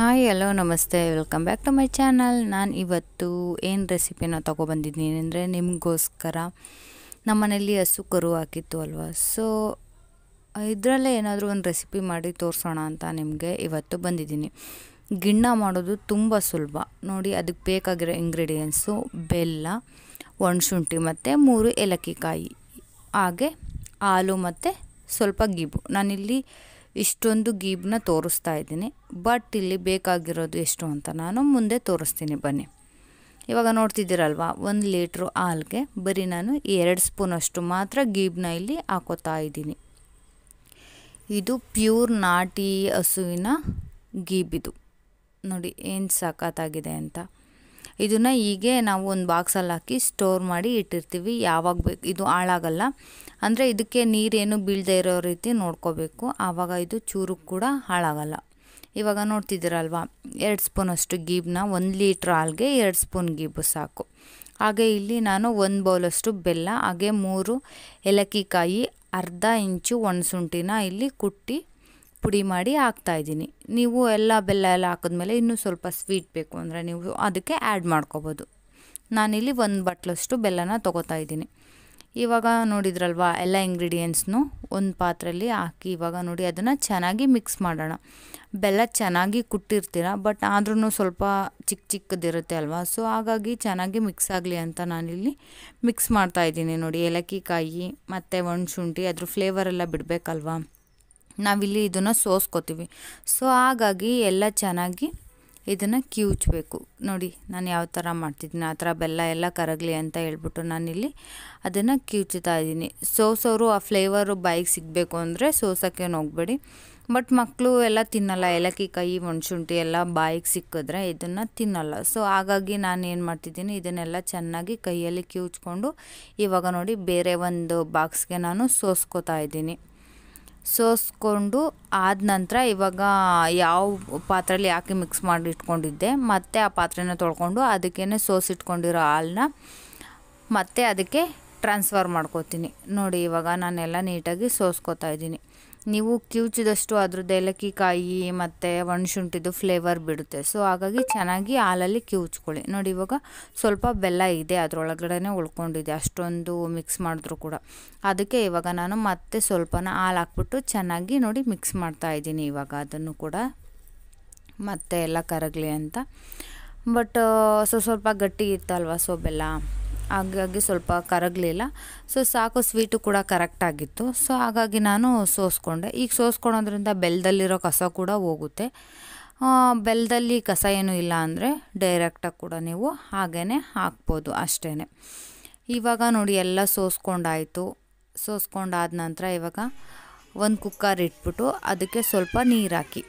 Hi, hello, ನಮಸ್ತೆ. Welcome back to my channel. ನಾನು ಇವತ್ತು ಏನು ರೆಸಿಪಿನ ತೊಗೊಬಂದಿದ್ದೀನಿ ಅಂದರೆ ನಿಮಗೋಸ್ಕರ ನಮ್ಮನೇಲಿ ಹಸು ಕರು ಹಾಕಿತ್ತು ಅಲ್ವಾ? ಸೊ ಇದರಲ್ಲೇ ಏನಾದರೂ ಒಂದು ರೆಸಿಪಿ ಮಾಡಿ ತೋರಿಸೋಣ ಅಂತ ನಿಮಗೆ ಇವತ್ತು ಬಂದಿದ್ದೀನಿ. ಗಿಣ್ಣ ಮಾಡೋದು ತುಂಬ ಸುಲಭ. ನೋಡಿ ಅದಕ್ಕೆ ಬೇಕಾಗಿರೋ ಇಂಗ್ರೀಡಿಯೆಂಟ್ಸು ಬೆಲ್ಲ, ಒಣಶುಂಠಿ ಮತ್ತು ಮೂರು ಏಲಕ್ಕಿಕಾಯಿ ಹಾಗೆ ಹಾಲು ಮತ್ತು ಸ್ವಲ್ಪ ಗಿಬು. ನಾನಿಲ್ಲಿ ಇಷ್ಟೊಂದು ಗೀಬನ್ನ ತೋರಿಸ್ತಾ ಇದ್ದೀನಿ. ಬಟ್ ಇಲ್ಲಿ ಬೇಕಾಗಿರೋದು ಎಷ್ಟು ಅಂತ ನಾನು ಮುಂದೆ ತೋರಿಸ್ತೀನಿ ಬನ್ನಿ. ಇವಾಗ ನೋಡ್ತಿದ್ದೀರಲ್ವ, ಒಂದು ಲೀಟ್ರು ಹಾಲ್ಗೆ ಬರೀ ನಾನು ಎರಡು ಸ್ಪೂನಷ್ಟು ಮಾತ್ರ ಗೀಬ್ನ ಇಲ್ಲಿ ಹಾಕೋತಾ ಇದ್ದೀನಿ. ಇದು ಪ್ಯೂರ್ ನಾಟಿ ಹಸುವಿನ ಗೀಬಿದು. ನೋಡಿ, ಏನು ಸಖತ್ತಾಗಿದೆ ಅಂತ. ಇದನ್ನು ಹೀಗೆ ನಾವು ಒಂದು ಬಾಕ್ಸಲ್ಲಿ ಹಾಕಿ ಸ್ಟೋರ್ ಮಾಡಿ ಇಟ್ಟಿರ್ತೀವಿ. ಯಾವಾಗ ಬೇಕು ಇದು ಹಾಳಾಗಲ್ಲ. ಅಂದರೆ ಇದಕ್ಕೆ ನೀರೇನು ಬೀಳದೆ ಇರೋ ರೀತಿ ನೋಡ್ಕೋಬೇಕು. ಆವಾಗ ಇದು ಚೂರು ಕೂಡ ಹಾಳಾಗಲ್ಲ. ಇವಾಗ ನೋಡ್ತಿದ್ದೀರಲ್ವ, ಎರಡು ಸ್ಪೂನಷ್ಟು ಗೀಬ್ನ ಒಂದು ಲೀಟ್ರ್ ಹಾಲ್ಗೆ ಎರಡು ಸ್ಪೂನ್ ಗೀಬು ಸಾಕು. ಹಾಗೆ ಇಲ್ಲಿ ನಾನು ಒಂದು ಬೌಲಷ್ಟು ಬೆಲ್ಲ, ಹಾಗೆ ಮೂರು ಏಲಕ್ಕಿ ಕಾಯಿ, ಅರ್ಧ ಇಂಚು ಒಣಸುಂಟಿನ ಇಲ್ಲಿ ಕುಟ್ಟಿ ಪುಡಿ ಮಾಡಿ ಹಾಕ್ತಾಯಿದ್ದೀನಿ ನೀವು ಎಲ್ಲ ಬೆಲ್ಲ ಎಲ್ಲ ಹಾಕಿದ್ಮೇಲೆ ಇನ್ನೂ ಸ್ವಲ್ಪ ಸ್ವೀಟ್ ಬೇಕು ಅಂದರೆ ನೀವು ಅದಕ್ಕೆ ಆ್ಯಡ್ ಮಾಡ್ಕೋಬೋದು. ನಾನಿಲ್ಲಿ ಒಂದು ಬಟ್ಲಷ್ಟು ಬೆಲ್ಲನ ತೊಗೋತಾ ಇದ್ದೀನಿ. ಇವಾಗ ನೋಡಿದ್ರಲ್ವ ಎಲ್ಲ ಇಂಗ್ರೀಡಿಯೆಂಟ್ಸ್ನು ಒಂದು ಪಾತ್ರೆಯಲ್ಲಿ ಹಾಕಿ ಇವಾಗ ನೋಡಿ ಅದನ್ನು ಚೆನ್ನಾಗಿ ಮಿಕ್ಸ್ ಮಾಡೋಣ. ಬೆಲ್ಲ ಚೆನ್ನಾಗಿ ಕುಟ್ಟಿರ್ತೀರ, ಬಟ್ ಆದ್ರೂ ಸ್ವಲ್ಪ ಚಿಕ್ಕ ಚಿಕ್ಕದಿರುತ್ತೆ ಅಲ್ವಾ? ಸೊ ಹಾಗಾಗಿ ಚೆನ್ನಾಗಿ ಮಿಕ್ಸ್ ಆಗಲಿ ಅಂತ ನಾನಿಲ್ಲಿ ಮಿಕ್ಸ್ ಮಾಡ್ತಾ ಇದ್ದೀನಿ ನೋಡಿ. ಏಲಕ್ಕಿ ಕಾಯಿ, ಮತ್ತು ಒಣಶುಂಠಿ ಅದ್ರ ಫ್ಲೇವರೆಲ್ಲ ಬಿಡಬೇಕಲ್ವಾ? ನಾವಿಲ್ಲಿ ಇದನ್ನು ಸೋಸ್ಕೋತೀವಿ. ಸೊ ಹಾಗಾಗಿ ಎಲ್ಲ ಚೆನ್ನಾಗಿ ಇದನ್ನು ಕಿವುಚಬೇಕು. ನೋಡಿ, ನಾನು ಯಾವ ಥರ ಮಾಡ್ತಿದ್ದೀನಿ, ಆ ಥರ ಬೆಲ್ಲ ಎಲ್ಲ ಕರಗಲಿ ಅಂತ ಹೇಳ್ಬಿಟ್ಟು ನಾನಿಲ್ಲಿ ಅದನ್ನು ಕಿವುಚುತ್ತಾ ಇದ್ದೀನಿ. ಸೋಸೋರು ಆ ಫ್ಲೇವರು ಬಾಯಿಗೆ ಸಿಗಬೇಕು ಅಂದರೆ ಸೋಸೋಕ್ಕೇನು ಹೋಗಬೇಡಿ. ಬಟ್ ಮಕ್ಕಳು ಎಲ್ಲ ತಿನ್ನಲ್ಲ, ಏಲಕ್ಕಿ ಕೈ ಒಣಶುಂಠಿ ಎಲ್ಲ ಬಾಯಿಗೆ ಸಿಕ್ಕಿದ್ರೆ ಇದನ್ನು ತಿನ್ನಲ್ಲ. ಸೊ ಹಾಗಾಗಿ ನಾನು ಏನು ಮಾಡ್ತಿದ್ದೀನಿ, ಇದನ್ನೆಲ್ಲ ಚೆನ್ನಾಗಿ ಕೈಯಲ್ಲಿ ಕಿವುಚ್ಕೊಂಡು ಇವಾಗ ನೋಡಿ ಬೇರೆ ಒಂದು ಬಾಕ್ಸ್ಗೆ ನಾನು ಸೋಸ್ಕೋತಾ ಇದ್ದೀನಿ. ಸೋಸ್ಕೊಂಡು ಆದ ನಂತರ ಇವಾಗ ಯಾವ ಪಾತ್ರೆಯಲ್ಲಿ ಹಾಕಿ ಮಿಕ್ಸ್ ಮಾಡಿ ಇಟ್ಕೊಂಡಿದ್ದೆ, ಮತ್ತೆ ಆ ಪಾತ್ರೆನ ತೊಳ್ಕೊಂಡು ಅದಕ್ಕೇ ಸೋಸಿಟ್ಕೊಂಡಿರೋ ಹಾಲನ್ನ ಮತ್ತೆ ಅದಕ್ಕೆ ಟ್ರಾನ್ಸ್ಫರ್ ಮಾಡ್ಕೋತೀನಿ. ನೋಡಿ ಇವಾಗ ನಾನೆಲ್ಲ ನೀಟಾಗಿ ಸೋಸ್ಕೋತಾ ಇದ್ದೀನಿ. ನೀವು ಕಿವುಚಿದಷ್ಟು ಅದ್ರದ್ದು ಏಲಕ್ಕಿಕಾಯಿ ಮತ್ತು ಒಣಶುಂಠಿದು ಫ್ಲೇವರ್ ಬಿಡುತ್ತೆ. ಸೊ ಹಾಗಾಗಿ ಚೆನ್ನಾಗಿ ಹಾಲಲ್ಲಿ ಕಿವುಚ್ಕೊಳ್ಳಿ. ನೋಡಿ, ಇವಾಗ ಸ್ವಲ್ಪ ಬೆಲ್ಲ ಇದೆ ಅದರೊಳಗಡೆ ಉಳ್ಕೊಂಡಿದೆ. ಅಷ್ಟೊಂದು ಮಿಕ್ಸ್ ಮಾಡಿದ್ರು ಕೂಡ. ಅದಕ್ಕೆ ಇವಾಗ ನಾನು ಮತ್ತೆ ಸ್ವಲ್ಪನ ಹಾಲು ಹಾಕ್ಬಿಟ್ಟು ಚೆನ್ನಾಗಿ ನೋಡಿ ಮಿಕ್ಸ್ ಮಾಡ್ತಾ ಇದ್ದೀನಿ ಇವಾಗ ಅದನ್ನು ಕೂಡ. ಮತ್ತೆ ಎಲ್ಲ ಕರಗಲಿ ಅಂತ. ಬಟ್ ಸೊ ಸ್ವಲ್ಪ ಗಟ್ಟಿ ಇತ್ತಲ್ವ ಸೊ ಬೆಲ್ಲ? ಹಾಗಾಗಿ ಸ್ವಲ್ಪ ಕರಗಲಿಲ್ಲ. ಸೊ ಸಾಕು ಸ್ವೀಟು ಕೂಡ ಕರೆಕ್ಟಾಗಿತ್ತು ಸೊ ಹಾಗಾಗಿ ನಾನು ಸೋಸ್ಕೊಂಡೆ. ಈಗ ಸೋಸ್ಕೊಳೋದ್ರಿಂದ ಬೆಲ್ಲದಲ್ಲಿರೋ ಕಸ ಕೂಡ ಹೋಗುತ್ತೆ. ಬೆಲ್ಲದಲ್ಲಿ ಕಸ ಏನೂ ಇಲ್ಲ ಅಂದರೆ ಡೈರೆಕ್ಟಾಗಿ ಕೂಡ ನೀವು ಹಾಗೇ ಹಾಕ್ಬೋದು ಅಷ್ಟೇ ಇವಾಗ ನೋಡಿ, ಎಲ್ಲ ಸೋಸ್ಕೊಂಡಾಯಿತು. ಸೋಸ್ಕೊಂಡಾದ ನಂತರ ಇವಾಗ ಒಂದು ಕುಕ್ಕರ್ ಇಟ್ಬಿಟ್ಟು ಅದಕ್ಕೆ ಸ್ವಲ್ಪ ನೀರು ಹಾಕಿ.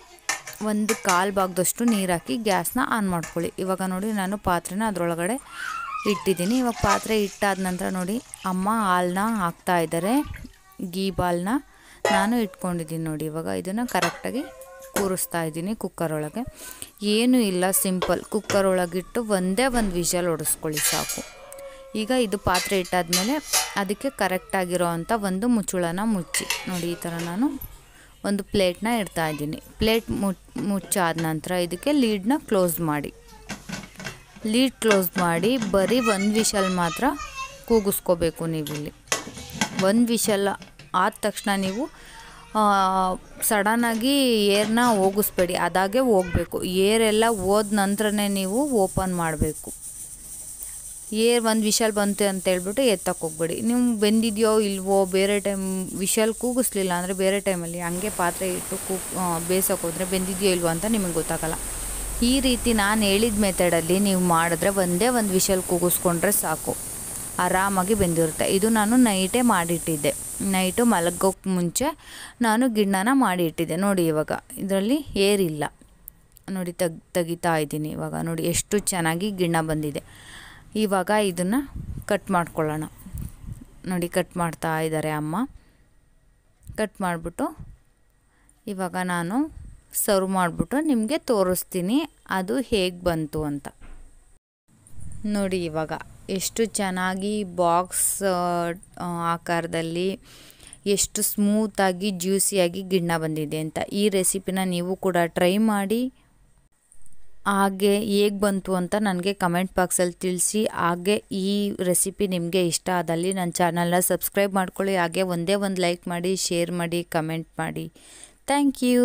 ಒಂದು ಕಾಲು ಭಾಗದಷ್ಟು ನೀರು ಹಾಕಿ ಗ್ಯಾಸ್ನ ಆನ್ ಮಾಡ್ಕೊಳ್ಳಿ. ಇವಾಗ ನೋಡಿ, ನಾನು ಪಾತ್ರೆನ ಅದರೊಳಗಡೆ ಇಟ್ಟಿದ್ದೀನಿ. ಇವಾಗ ಪಾತ್ರೆ ಇಟ್ಟಾದ ನಂತರ ನೋಡಿ, ಅಮ್ಮ ಹಾಲನ್ನ ಹಾಕ್ತಾ ಇದ್ದಾರೆ. ಗೀ ಬಾಲ್ನ ನಾನು ಇಟ್ಕೊಂಡಿದ್ದೀನಿ ನೋಡಿ. ಇವಾಗ ಇದನ್ನು ಕರೆಕ್ಟಾಗಿ ಕೂರಿಸ್ತಾ ಇದ್ದೀನಿ ಕುಕ್ಕರ್ ಒಳಗೆ ಏನೂ ಇಲ್ಲ, ಸಿಂಪಲ್. ಕುಕ್ಕರ್ ಒಳಗಿಟ್ಟು ಒಂದೇ ಒಂದು ವಿಷಲ್ ಹೊಡೆಸ್ಕೊಳ್ಳಿ ಸಾಕು. ಈಗ ಇದು ಪಾತ್ರೆ ಇಟ್ಟಾದಮೇಲೆ ಅದಕ್ಕೆ ಕರೆಕ್ಟಾಗಿರೋ ಅಂಥ ಒಂದು ಮುಚ್ಚುಳನ ಮುಚ್ಚಿ. ನೋಡಿ, ಈ ಥರ ನಾನು ಒಂದು ಪ್ಲೇಟ್ನ ಇಡ್ತಾ ಇದ್ದೀನಿ. ಪ್ಲೇಟ್ ಮುಚ್ ಮುಚ್ಚಾದ ನಂತರ ಇದಕ್ಕೆ ಲೀಡ್ನ ಕ್ಲೋಸ್ ಮಾಡಿ. ಲೀಡ್ ಕ್ಲೋಸ್ ಮಾಡಿ ಬರೀ ಒಂದು ವಿಶಲ್ ಮಾತ್ರ ಕೂಗಿಸ್ಕೋಬೇಕು ನೀವಿಲ್ಲಿ. ಒಂದು ವಿಷಲ್ ಆದ ತಕ್ಷಣ ನೀವು ಸಡನ್ನಾಗಿ ಏರ್ನ ಹೋಗಿಸ್ಬೇಡಿ. ಅದಾಗೆ ಹೋಗಬೇಕು. ಏರೆಲ್ಲ ಹೋದ ನಂತರನೇ ನೀವು ಓಪನ್ ಮಾಡಬೇಕು. ಏರ್ ಒಂದು ವಿಷಲ್ ಬಂತು ಅಂತ ಹೇಳ್ಬಿಟ್ಟು ಎತ್ತಕ್ಕೆ ಹೋಗ್ಬೇಡಿ. ನೀವು ಬೆಂದಿದೆಯೋ ಇಲ್ವೋ, ಬೇರೆ ಟೈಮ್ ವಿಷಲ್ ಕೂಗಿಸ್ಲಿಲ್ಲ ಅಂದರೆ ಬೇರೆ ಟೈಮಲ್ಲಿ ಹಂಗೆ ಪಾತ್ರೆ ಇಟ್ಟು ಕೂ ಬೇಯಿಸೋಕೆ ಹೋದರೆ ಬೆಂದಿದೆಯೋ ಇಲ್ವೋ ಅಂತ ನಿಮಗೆ ಗೊತ್ತಾಗಲ್ಲ. ಈ ರೀತಿ ನಾನು ಹೇಳಿದ ಮೆಥಡಲ್ಲಿ ನೀವು ಮಾಡಿದ್ರೆ ಒಂದೇ ಒಂದು ವಿಷಲ್ ಕೂಗಿಸ್ಕೊಂಡ್ರೆ ಸಾಕು. ಆರಾಮಾಗಿ ಬೆಂದಿರುತ್ತೆ. ಇದು ನಾನು ನೈಟೇ ಮಾಡಿಟ್ಟಿದ್ದೆ. ನೈಟು ಮಲಗೋಕ್ಕೆ ಮುಂಚೆ ನಾನು ಗಿಣ್ಣನ ಮಾಡಿಟ್ಟಿದ್ದೆ. ನೋಡಿ ಇವಾಗ, ಇದರಲ್ಲಿ ಏರಿಲ್ಲ ನೋಡಿ ತೆಗ್, ತೆಗಿತಾ ಇದ್ದೀನಿ ಇವಾಗ. ನೋಡಿ ಎಷ್ಟು ಚೆನ್ನಾಗಿ ಗಿಣ್ಣ ಬಂದಿದೆ. ಇವಾಗ ಇದನ್ನು ಕಟ್ ಮಾಡ್ಕೊಳ್ಳೋಣ. ನೋಡಿ ಕಟ್ ಮಾಡ್ತಾ ಇದ್ದಾರೆ ಅಮ್ಮ. ಕಟ್ ಮಾಡಿಬಿಟ್ಟು ಇವಾಗ ನಾನು ಸರ್ವ್ ಮಾಡಿಬಿಟ್ಟು ನಿಮಗೆ ತೋರಿಸ್ತೀನಿ. ಅದು ಹೇಗೆ ಬಂತು ಅಂತ. ನೋಡಿ ಇವಾಗ ಎಷ್ಟು ಚೆನ್ನಾಗಿ ಬಾಕ್ಸ್ ಆಕಾರದಲ್ಲಿ ಎಷ್ಟು ಸ್ಮೂತಾಗಿ ಜ್ಯೂಸಿಯಾಗಿ ಗಿಣ್ಣ ಬಂದಿದೆ ಅಂತ. ಈ ರೆಸಿಪಿನ ನೀವು ಕೂಡ ಟ್ರೈ ಮಾಡಿ. ಹಾಗೆ ಹೇಗೆ ಬಂತು ಅಂತ ನನಗೆ ಕಮೆಂಟ್ ಬಾಕ್ಸಲ್ಲಿ ತಿಳಿಸಿ. ಹಾಗೆ ಈ ರೆಸಿಪಿ ನಿಮಗೆ ಇಷ್ಟ ಆದಲ್ಲಿ ನನ್ನ ಚಾನಲ್ನ ಸಬ್ಸ್ಕ್ರೈಬ್ ಮಾಡ್ಕೊಳ್ಳಿ. ಹಾಗೆ ಒಂದೇ ಒಂದು ಲೈಕ್ ಮಾಡಿ ಶೇರ್ ಮಾಡಿ ಕಮೆಂಟ್ ಮಾಡಿ. Thank you